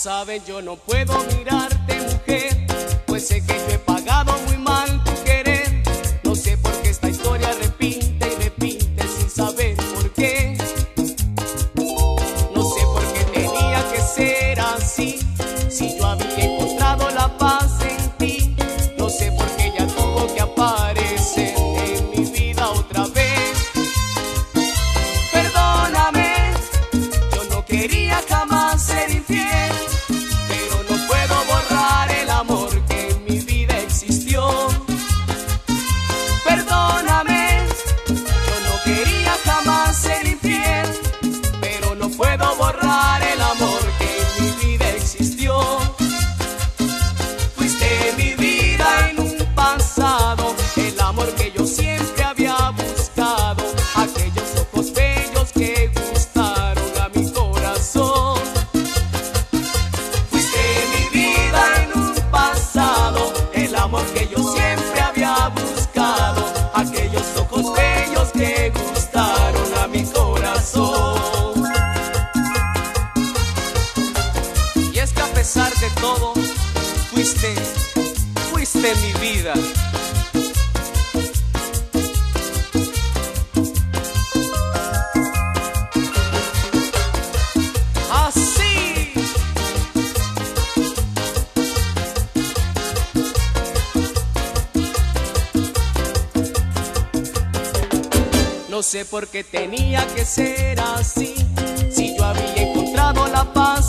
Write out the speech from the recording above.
saben, yo no puedo mirarte, mujer, pues sé que yo he pagado muy mal tu querer. No sé por qué esta historia repite y repite sin saber por qué. No sé por qué tenía que ser así, si yo había A pesar de todo, fuiste, fuiste mi vida. No sé por qué tenía que ser así, si yo había encontrado la paz